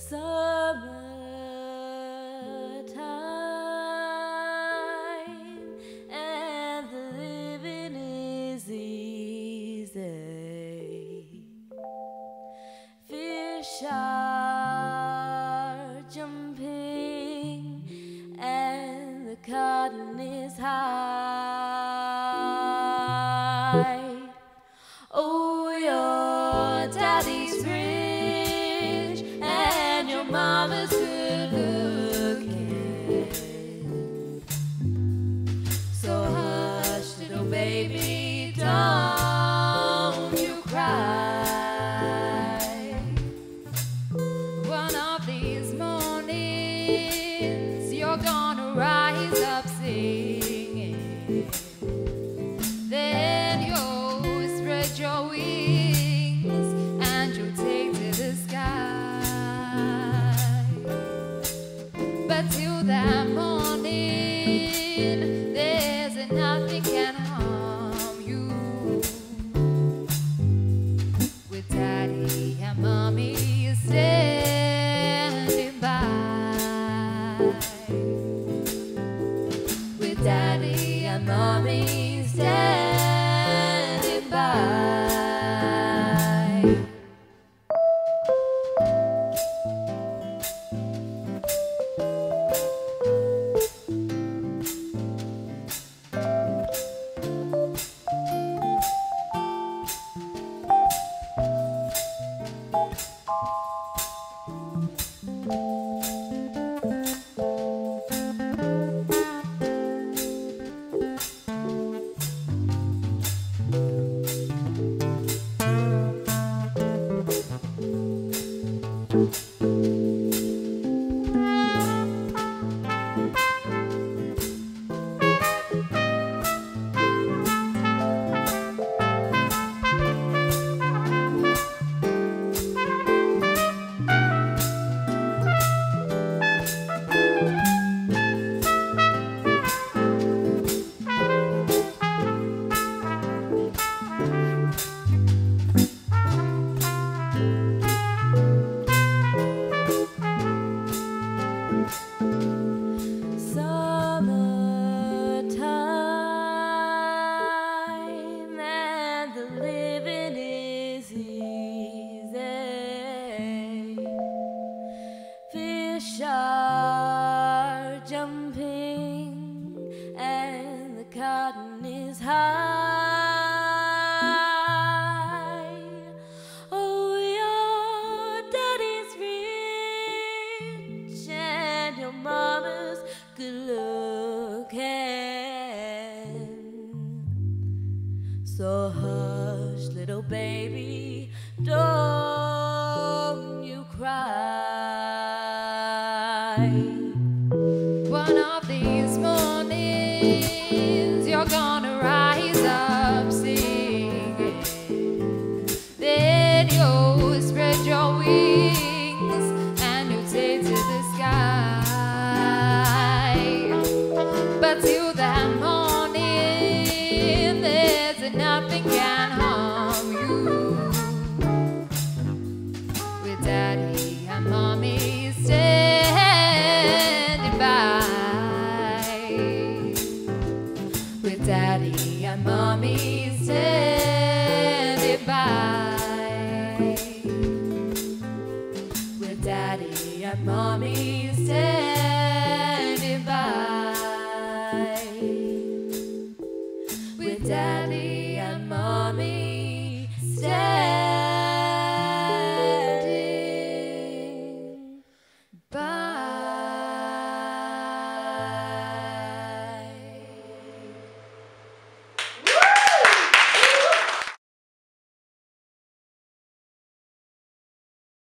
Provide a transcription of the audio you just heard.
Summertime and the living is easy. Fish are jumping and the cotton is high. to there's nothing can harm you. With daddy and mommy standing by. With daddy and mommy Música So hush, little baby, don't you cry. One of these mornings.